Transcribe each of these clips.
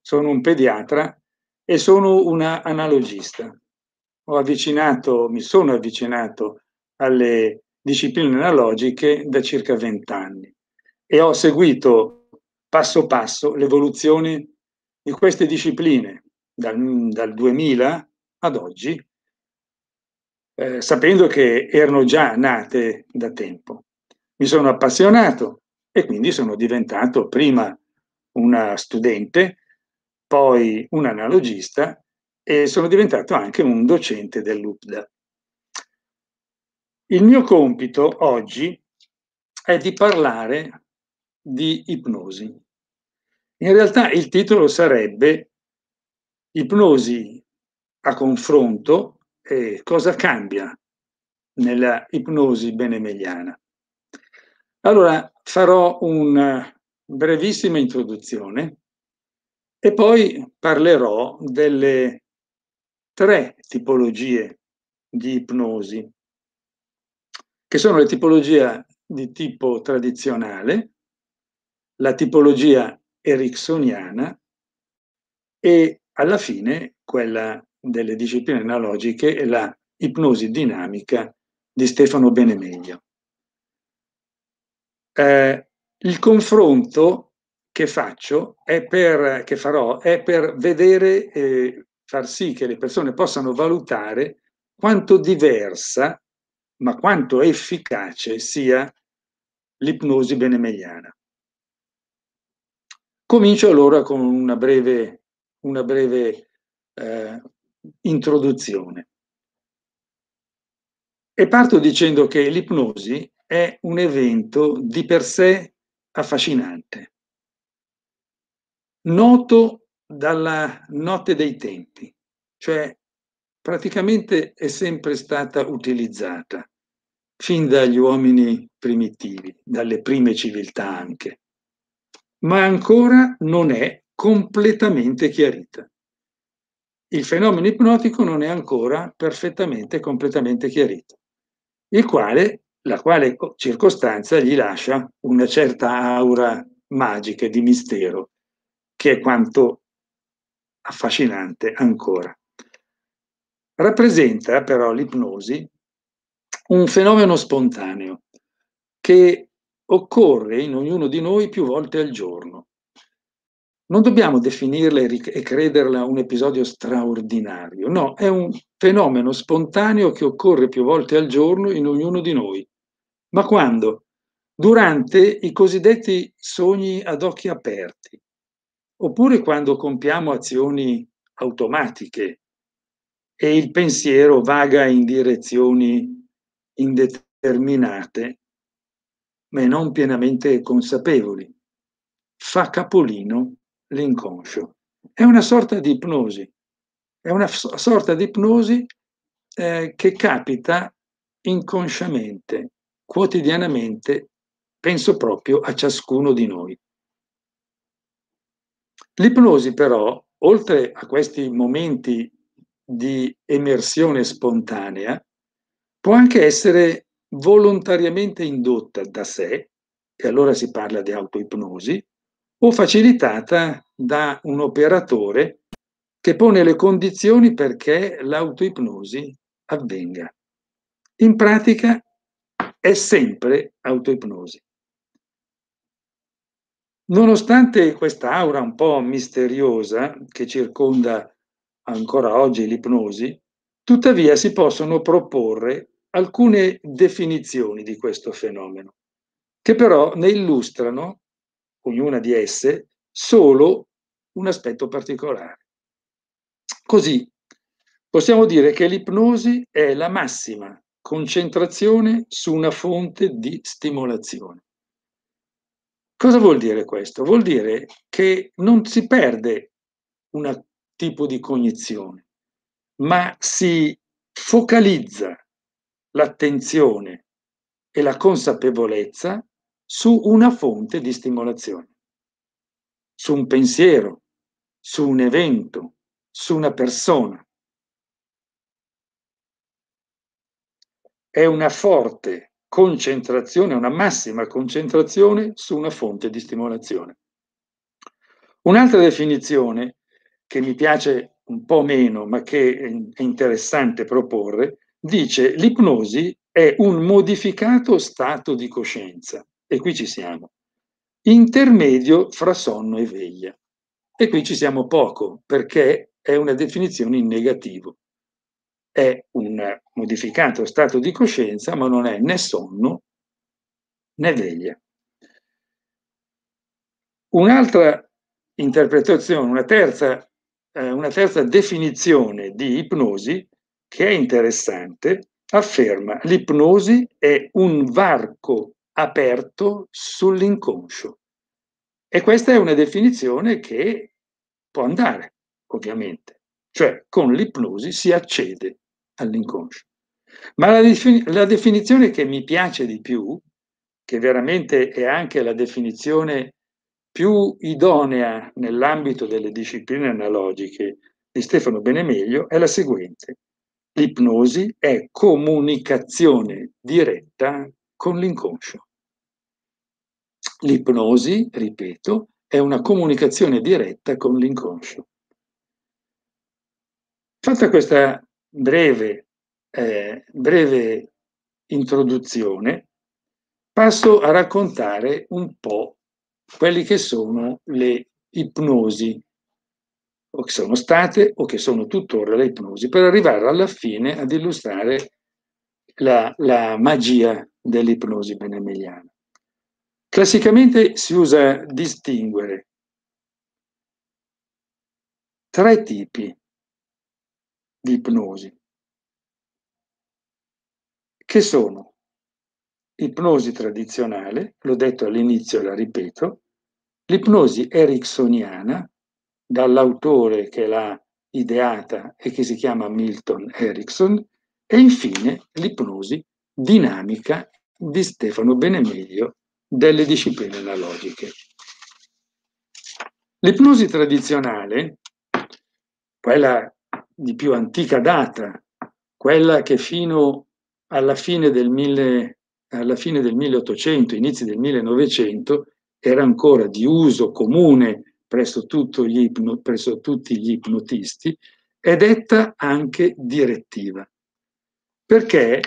sono un pediatra e sono un analogista. Ho avvicinato, mi sono avvicinato alle discipline analogiche da circa vent'anni e ho seguito passo passo l'evoluzione di queste discipline dal, dal 2000 ad oggi, eh, sapendo che erano già nate da tempo. Mi sono appassionato e quindi sono diventato prima una studente, poi un analogista e sono diventato anche un docente dell'UPDA. Il mio compito oggi è di parlare di ipnosi. In realtà il titolo sarebbe Ipnosi a confronto e cosa cambia nella ipnosi benemegliana. Allora farò una brevissima introduzione e poi parlerò delle tre tipologie di ipnosi che sono le tipologie di tipo tradizionale, la tipologia ericksoniana e alla fine quella delle discipline analogiche e la ipnosi dinamica di Stefano Benemeglio. Eh, il confronto che faccio è per, che farò è per vedere eh, far sì che le persone possano valutare quanto diversa ma quanto efficace sia l'ipnosi benemegliana. Comincio allora con una breve, una breve eh, introduzione. E parto dicendo che l'ipnosi è un evento di per sé affascinante, noto dalla notte dei tempi, cioè praticamente è sempre stata utilizzata fin dagli uomini primitivi, dalle prime civiltà anche, ma ancora non è completamente chiarita. Il fenomeno ipnotico non è ancora perfettamente, completamente chiarito, il quale, la quale circostanza gli lascia una certa aura magica di mistero, che è quanto affascinante ancora. Rappresenta però l'ipnosi un fenomeno spontaneo che occorre in ognuno di noi più volte al giorno. Non dobbiamo definirla e crederla un episodio straordinario, no, è un fenomeno spontaneo che occorre più volte al giorno in ognuno di noi. Ma quando? Durante i cosiddetti sogni ad occhi aperti, oppure quando compiamo azioni automatiche e il pensiero vaga in direzioni indeterminate, ma non pienamente consapevoli. Fa capolino l'inconscio. È una sorta di ipnosi, è una sorta di ipnosi eh, che capita inconsciamente, quotidianamente, penso proprio a ciascuno di noi. L'ipnosi però, oltre a questi momenti di emersione spontanea, può anche essere volontariamente indotta da sé, e allora si parla di autoipnosi, o facilitata da un operatore che pone le condizioni perché l'autoipnosi avvenga. In pratica è sempre autoipnosi. Nonostante questa aura un po' misteriosa che circonda ancora oggi l'ipnosi, tuttavia si possono proporre alcune definizioni di questo fenomeno, che però ne illustrano, ognuna di esse, solo un aspetto particolare. Così possiamo dire che l'ipnosi è la massima concentrazione su una fonte di stimolazione. Cosa vuol dire questo? Vuol dire che non si perde un tipo di cognizione, ma si focalizza l'attenzione e la consapevolezza su una fonte di stimolazione, su un pensiero, su un evento, su una persona. È una forte concentrazione, una massima concentrazione su una fonte di stimolazione. Un'altra definizione che mi piace un po' meno, ma che è interessante proporre, dice l'ipnosi è un modificato stato di coscienza. E qui ci siamo. Intermedio fra sonno e veglia. E qui ci siamo poco, perché è una definizione in negativo. È un modificato stato di coscienza, ma non è né sonno né veglia. Un'altra interpretazione, una terza, eh, una terza definizione di ipnosi che è interessante, afferma l'ipnosi è un varco aperto sull'inconscio. E questa è una definizione che può andare, ovviamente. Cioè, con l'ipnosi si accede all'inconscio. Ma la, defin- la definizione che mi piace di più, che veramente è anche la definizione più idonea nell'ambito delle discipline analogiche di Stefano Benemeglio, è la seguente. L'ipnosi è comunicazione diretta con l'inconscio. L'ipnosi, ripeto, è una comunicazione diretta con l'inconscio. Fatta questa breve, eh, breve introduzione, passo a raccontare un po' quelli che sono le ipnosi, o che sono state o che sono tuttora le ipnosi, per arrivare alla fine ad illustrare la, la magia dell'ipnosi benemeliana. Classicamente si usa distinguere tre tipi di ipnosi, che sono? Ipnosi tradizionale, l'ho detto all'inizio e la ripeto, l'ipnosi ericksoniana, dall'autore che l'ha ideata e che si chiama Milton Erickson, e infine l'ipnosi dinamica di Stefano Benemeglio delle discipline analogiche. L'ipnosi tradizionale, quella di più antica data, quella che fino alla fine del, mille, alla fine del 1800, inizi del 1900, era ancora di uso comune presso, ipno, presso tutti gli ipnotisti, è detta anche direttiva. Perché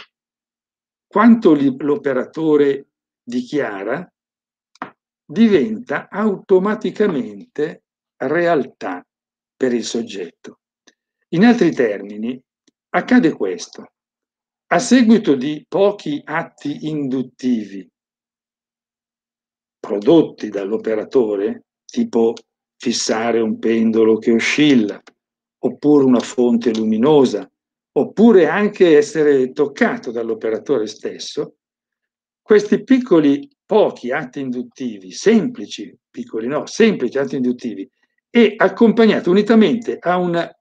quanto l'operatore dichiara diventa automaticamente realtà per il soggetto. In altri termini, accade questo. A seguito di pochi atti induttivi prodotti dall'operatore, tipo fissare un pendolo che oscilla, oppure una fonte luminosa, oppure anche essere toccato dall'operatore stesso, questi piccoli, pochi atti induttivi, semplici, piccoli no, semplici atti induttivi, e accompagnati unitamente a un,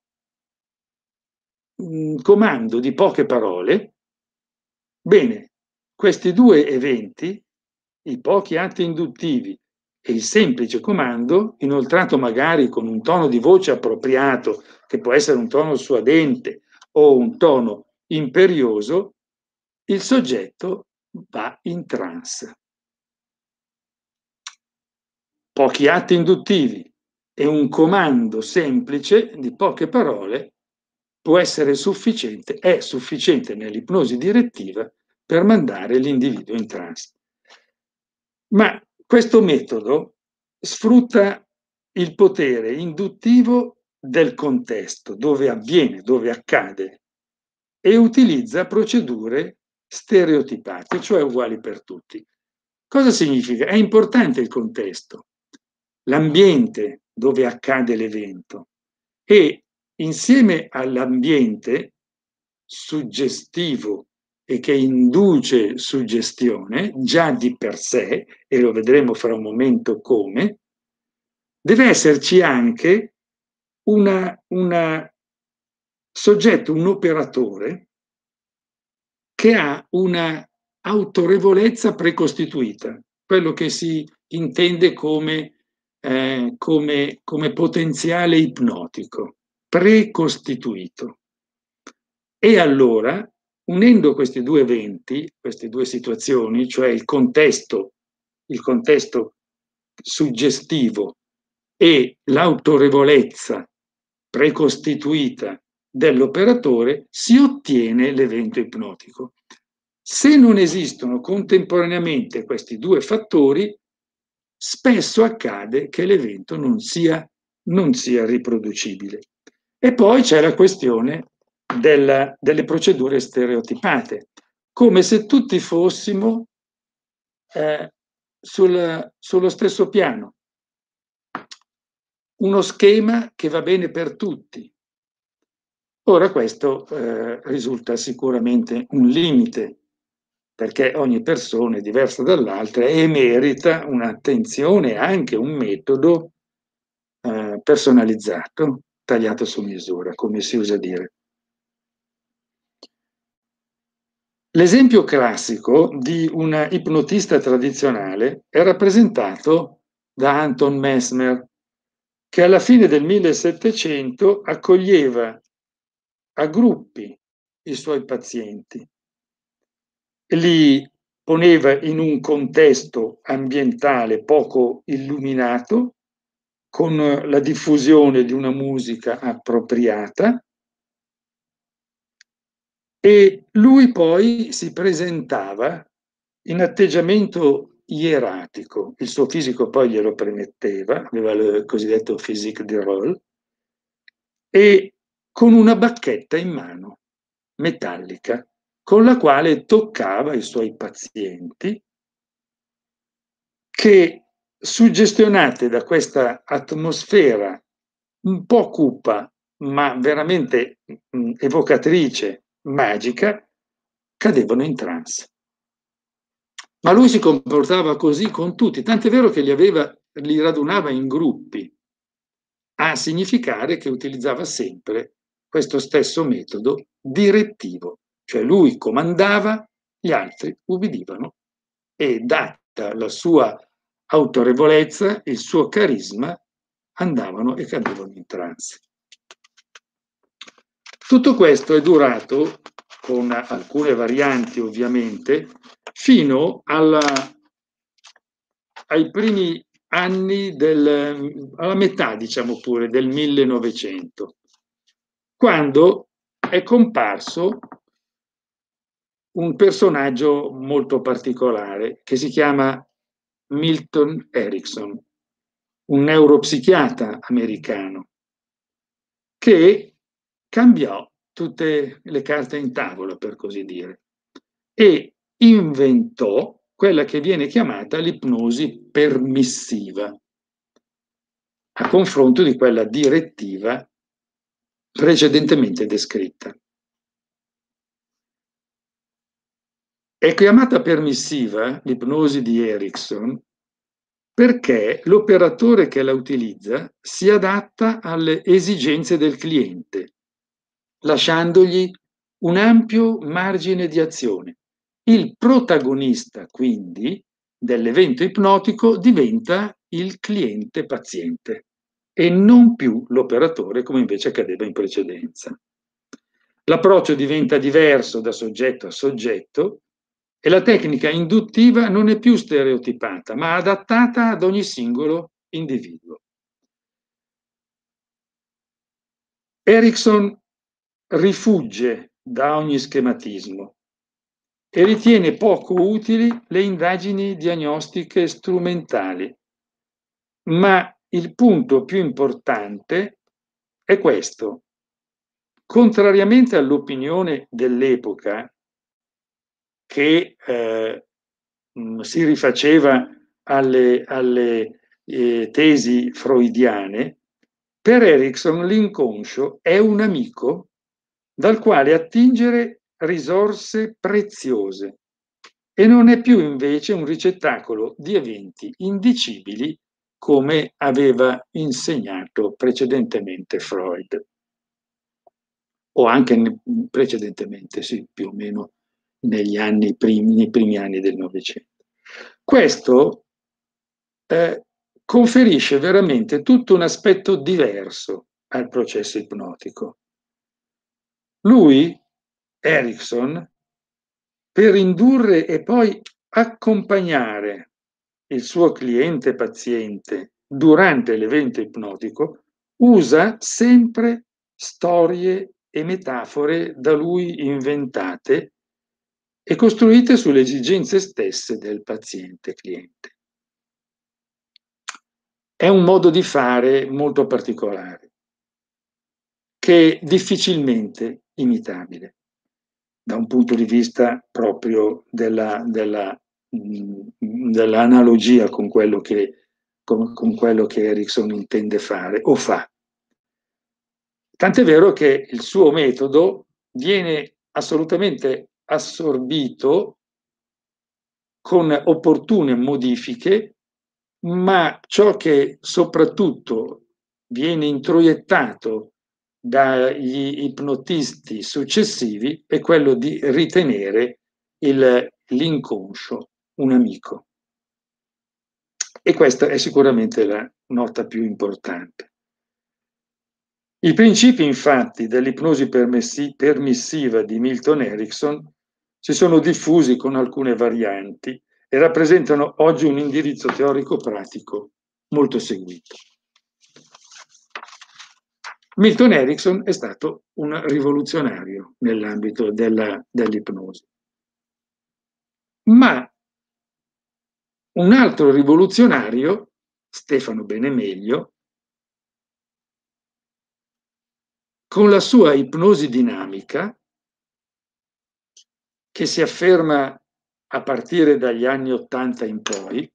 un comando di poche parole, bene, questi due eventi, i pochi atti induttivi e il semplice comando, inoltrato magari con un tono di voce appropriato, che può essere un tono suadente o un tono imperioso, il soggetto va in trance. Pochi atti induttivi e un comando semplice di poche parole può essere sufficiente, è sufficiente nell'ipnosi direttiva per mandare l'individuo in trance. Ma questo metodo sfrutta il potere induttivo del contesto, dove avviene, dove accade, e utilizza procedure stereotipate, cioè uguali per tutti. Cosa significa? È importante il contesto, l'ambiente dove accade l'evento e insieme all'ambiente suggestivo e che induce suggestione già di per sé, e lo vedremo fra un momento come, deve esserci anche un soggetto, un operatore che ha una autorevolezza precostituita, quello che si intende come, eh, come, come potenziale ipnotico, precostituito. E allora, unendo questi due eventi, queste due situazioni, cioè il contesto, il contesto suggestivo e l'autorevolezza precostituita dell'operatore si ottiene l'evento ipnotico. Se non esistono contemporaneamente questi due fattori, spesso accade che l'evento non sia, non sia riproducibile. E poi c'è la questione della, delle procedure stereotipate, come se tutti fossimo eh, sul, sullo stesso piano. Uno schema che va bene per tutti. Ora questo eh, risulta sicuramente un limite perché ogni persona è diversa dall'altra e merita un'attenzione anche un metodo eh, personalizzato, tagliato su misura, come si usa dire. L'esempio classico di un ipnotista tradizionale è rappresentato da Anton Mesmer, che alla fine del 1700 accoglieva a gruppi i suoi pazienti li poneva in un contesto ambientale poco illuminato, con la diffusione di una musica appropriata. E lui poi si presentava in atteggiamento ieratico, il suo fisico poi glielo permetteva, aveva il cosiddetto physique de rôle, e con una bacchetta in mano, metallica, con la quale toccava i suoi pazienti che, suggestionate da questa atmosfera un po' cupa, ma veramente mh, evocatrice, magica, cadevano in trance. Ma lui si comportava così con tutti, tant'è vero che li, aveva, li radunava in gruppi, a significare che utilizzava sempre questo stesso metodo direttivo cioè lui comandava, gli altri ubbidivano e data la sua autorevolezza, il suo carisma, andavano e cadevano in trance. Tutto questo è durato, con alcune varianti ovviamente, fino alla, ai primi anni del, alla metà, diciamo pure, del 1900, quando è comparso un personaggio molto particolare che si chiama Milton Erickson, un neuropsichiatra americano, che cambiò tutte le carte in tavola, per così dire, e inventò quella che viene chiamata l'ipnosi permissiva, a confronto di quella direttiva precedentemente descritta. È chiamata permissiva l'ipnosi di Erickson perché l'operatore che la utilizza si adatta alle esigenze del cliente, lasciandogli un ampio margine di azione. Il protagonista, quindi, dell'evento ipnotico diventa il cliente paziente e non più l'operatore come invece accadeva in precedenza. L'approccio diventa diverso da soggetto a soggetto e la tecnica induttiva non è più stereotipata, ma adattata ad ogni singolo individuo. Erickson rifugge da ogni schematismo e ritiene poco utili le indagini diagnostiche strumentali. Ma il punto più importante è questo. Contrariamente all'opinione dell'epoca, che eh, mh, si rifaceva alle, alle eh, tesi freudiane, per Erickson l'inconscio è un amico dal quale attingere risorse preziose. E non è più invece un ricettacolo di eventi indicibili come aveva insegnato precedentemente Freud. O anche precedentemente, sì, più o meno anni primi, nei primi anni del Novecento. Questo eh, conferisce veramente tutto un aspetto diverso al processo ipnotico. Lui, Erickson, per indurre e poi accompagnare il suo cliente paziente durante l'evento ipnotico, usa sempre storie e metafore da lui inventate e costruite sulle esigenze stesse del paziente cliente. È un modo di fare molto particolare, che è difficilmente imitabile da un punto di vista proprio della, della, dell'analogia con quello, che, con, con quello che Erickson intende fare o fa. Tant'è vero che il suo metodo viene assolutamente assorbito con opportune modifiche, ma ciò che soprattutto viene introiettato dagli ipnotisti successivi è quello di ritenere il, l'inconscio un amico. E questa è sicuramente la nota più importante. I principi infatti dell'ipnosi permissiva di Milton Erickson si sono diffusi con alcune varianti e rappresentano oggi un indirizzo teorico pratico molto seguito. Milton Erickson è stato un rivoluzionario nell'ambito dell'ipnosi. Ma un altro rivoluzionario, Stefano Benemeglio, con la sua ipnosi dinamica, che si afferma a partire dagli anni Ottanta in poi,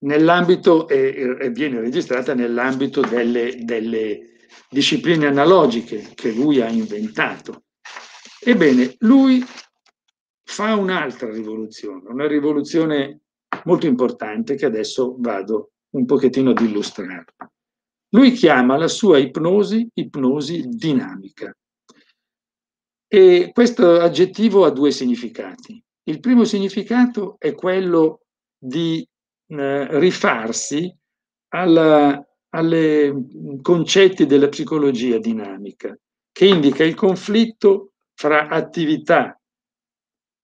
nell'ambito e, e, viene registrata nell'ambito delle, delle discipline analogiche che lui ha inventato. Ebbene, lui fa un'altra rivoluzione, una rivoluzione molto importante che adesso vado un pochettino ad illustrare. Lui chiama la sua ipnosi ipnosi dinamica. E questo aggettivo ha due significati. Il primo significato è quello di eh, rifarsi alla, alle concetti della psicologia dinamica, che indica il conflitto fra attività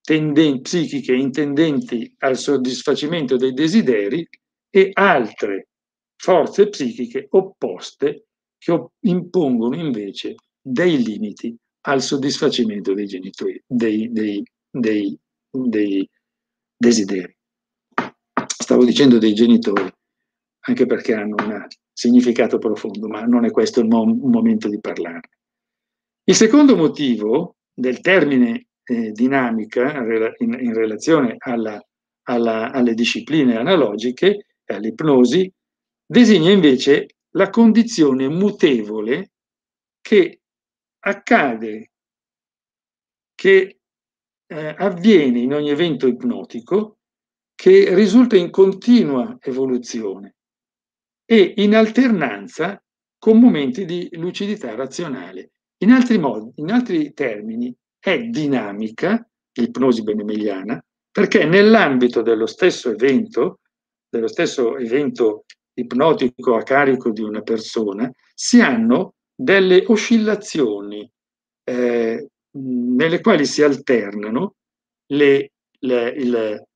tenden- psichiche intendenti al soddisfacimento dei desideri e altre forze psichiche opposte che impongono invece dei limiti al soddisfacimento dei genitori, dei, dei, dei, dei desideri. Stavo dicendo dei genitori, anche perché hanno un significato profondo, ma non è questo il mo- momento di parlarne. Il secondo motivo del termine eh, dinamica in, in relazione alla, alla, alle discipline analogiche e all'ipnosi designa invece la condizione mutevole che accade, che eh, avviene in ogni evento ipnotico, che risulta in continua evoluzione e in alternanza con momenti di lucidità razionale. In altri, modi, in altri termini, è dinamica, l'ipnosi benemeliana, perché nell'ambito dello stesso evento, dello stesso evento ipnotico a carico di una persona, si hanno delle oscillazioni eh, nelle quali si alternano le, le, il,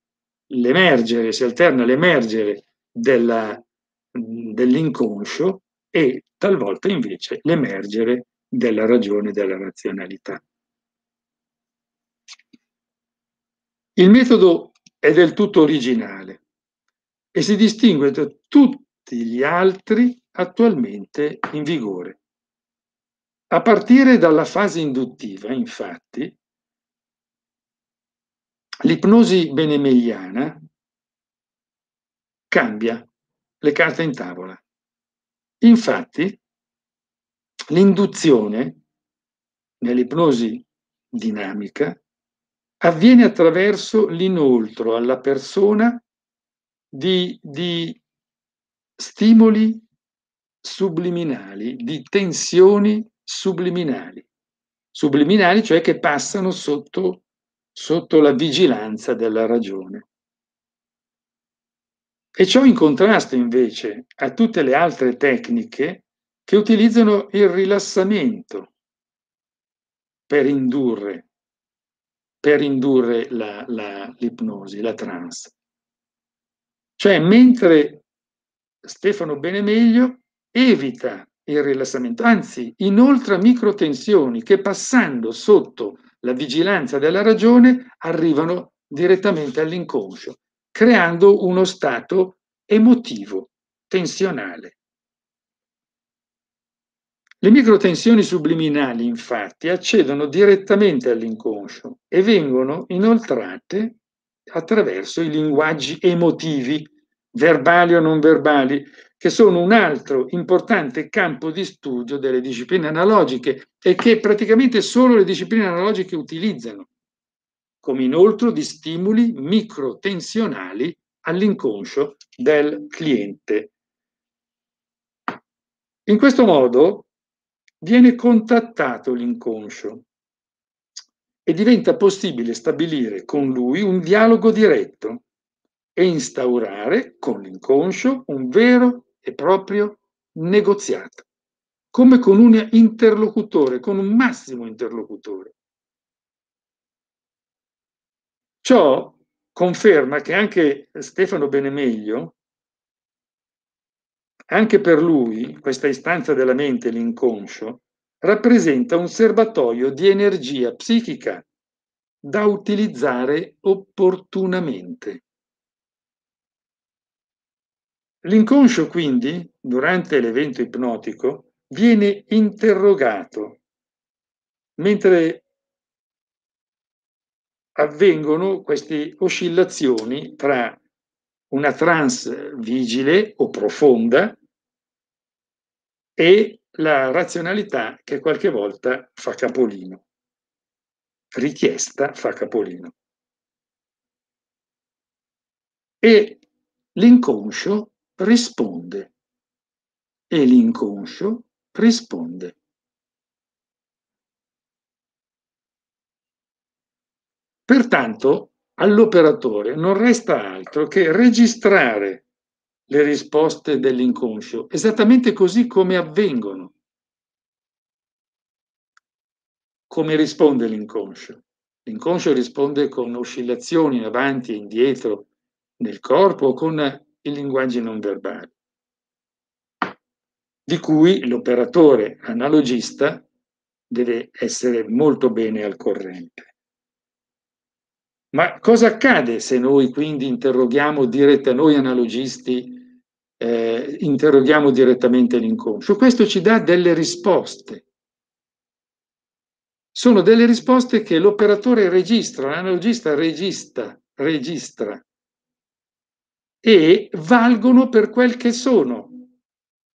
l'emergere, si alterna l'emergere della, dell'inconscio e talvolta invece l'emergere della ragione, della razionalità. Il metodo è del tutto originale e si distingue da tutti gli altri attualmente in vigore. A partire dalla fase induttiva, infatti, l'ipnosi benemeliana cambia le carte in tavola. Infatti, l'induzione nell'ipnosi dinamica avviene attraverso l'inoltro alla persona di, di stimoli subliminali, di tensioni subliminali. Subliminali, cioè che passano sotto, sotto la vigilanza della ragione. E ciò in contrasto invece a tutte le altre tecniche che utilizzano il rilassamento per indurre, per indurre la, la, l'ipnosi, la trance. Cioè, mentre Stefano Benemeglio evita il rilassamento, anzi inoltre microtensioni che passando sotto la vigilanza della ragione arrivano direttamente all'inconscio, creando uno stato emotivo, tensionale. Le microtensioni subliminali, infatti, accedono direttamente all'inconscio e vengono inoltrate attraverso i linguaggi emotivi, verbali o non verbali, che sono un altro importante campo di studio delle discipline analogiche e che praticamente solo le discipline analogiche utilizzano, come inoltre di stimoli microtensionali all'inconscio del cliente. In questo modo viene contattato l'inconscio e diventa possibile stabilire con lui un dialogo diretto e instaurare con l'inconscio un vero e proprio negoziato, come con un interlocutore, con un massimo interlocutore. Ciò conferma che anche Stefano Benemeglio, anche per lui, questa istanza della mente, l'inconscio, rappresenta un serbatoio di energia psichica da utilizzare opportunamente. L'inconscio quindi, durante l'evento ipnotico, viene interrogato, mentre avvengono queste oscillazioni tra una trance vigile o profonda e la razionalità che qualche volta fa capolino. Richiesta fa capolino. E l'inconscio risponde e l'inconscio risponde. Pertanto all'operatore non resta altro che registrare le risposte dell'inconscio, esattamente così come avvengono. Come risponde l'inconscio? L'inconscio risponde con oscillazioni avanti e indietro nel corpo, con i linguaggi non verbali, di cui l'operatore analogista deve essere molto bene al corrente. Ma cosa accade se noi quindi interroghiamo diretta, noi analogisti, eh, interroghiamo direttamente l'inconscio? Questo ci dà delle risposte. Sono delle risposte che l'operatore registra, l'analogista registra, registra e valgono per quel che sono,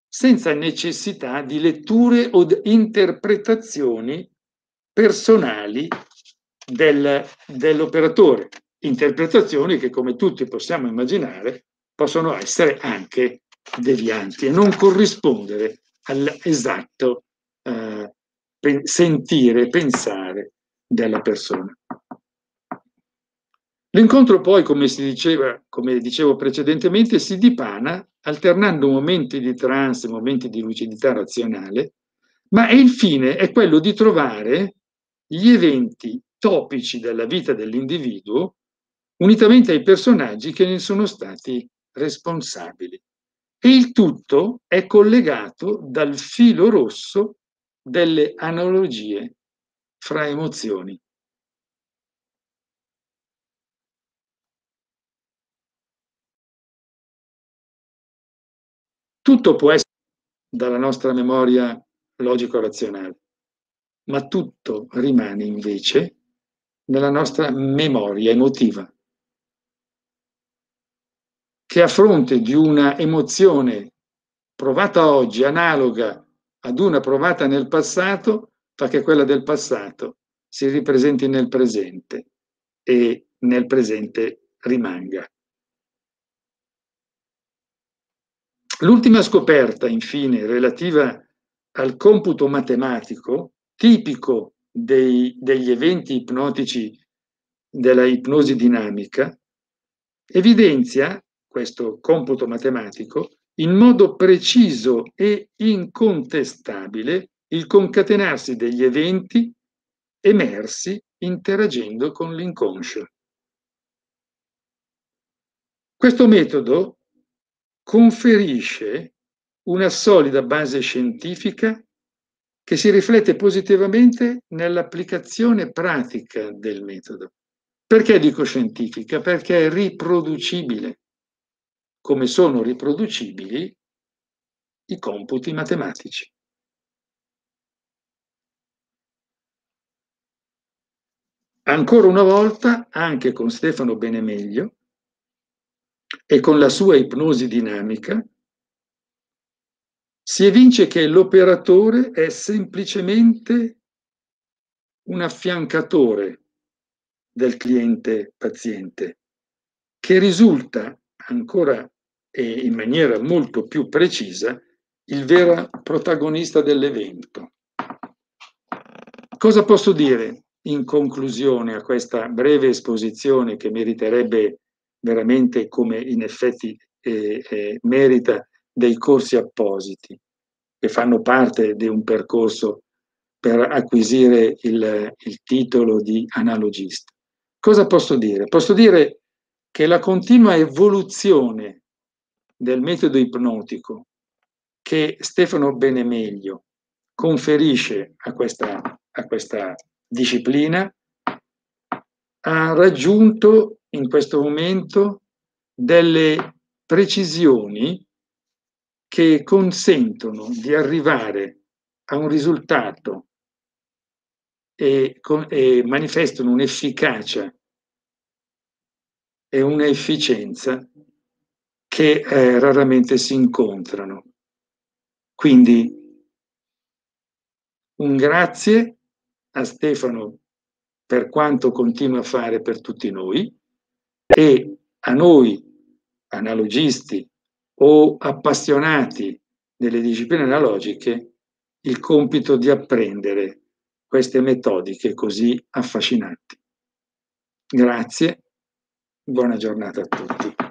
senza necessità di letture o interpretazioni personali del, dell'operatore. Interpretazioni che, come tutti possiamo immaginare, possono essere anche devianti e non corrispondere all'esatto eh, sentire, pensare della persona. L'incontro poi, come diceva, come dicevo precedentemente, si dipana alternando momenti di trance e momenti di lucidità razionale, ma il fine è quello di trovare gli eventi topici della vita dell'individuo unitamente ai personaggi che ne sono stati responsabili. E il tutto è collegato dal filo rosso delle analogie fra emozioni. Tutto può essere dalla nostra memoria logico-razionale, ma tutto rimane invece nella nostra memoria emotiva, che a fronte di una emozione provata oggi, analoga ad una provata nel passato, fa che quella del passato si ripresenti nel presente e nel presente rimanga. L'ultima scoperta, infine, relativa al computo matematico, tipico dei, degli eventi ipnotici della ipnosi dinamica, evidenzia questo computo matematico in modo preciso e incontestabile il concatenarsi degli eventi emersi interagendo con l'inconscio. Questo metodo conferisce una solida base scientifica che si riflette positivamente nell'applicazione pratica del metodo. Perché dico scientifica? Perché è riproducibile, come sono riproducibili i computi matematici. Ancora una volta, anche con Stefano Benemeglio e con la sua ipnosi dinamica, si evince che l'operatore è semplicemente un affiancatore del cliente paziente, che risulta ancora e in maniera molto più precisa il vero protagonista dell'evento. Cosa posso dire in conclusione a questa breve esposizione che meriterebbe veramente come in effetti eh, eh, merita dei corsi appositi che fanno parte di un percorso per acquisire il, il titolo di analogista. Cosa posso dire? Posso dire che la continua evoluzione del metodo ipnotico che Stefano Benemeglio conferisce a questa, a questa disciplina ha raggiunto in questo momento delle precisioni che consentono di arrivare a un risultato e, e manifestano un'efficacia e un'efficienza che eh, raramente si incontrano. Quindi un grazie a Stefano per quanto continua a fare per tutti noi e a noi analogisti o appassionati delle discipline analogiche il compito di apprendere queste metodiche così affascinanti. Grazie, buona giornata a tutti.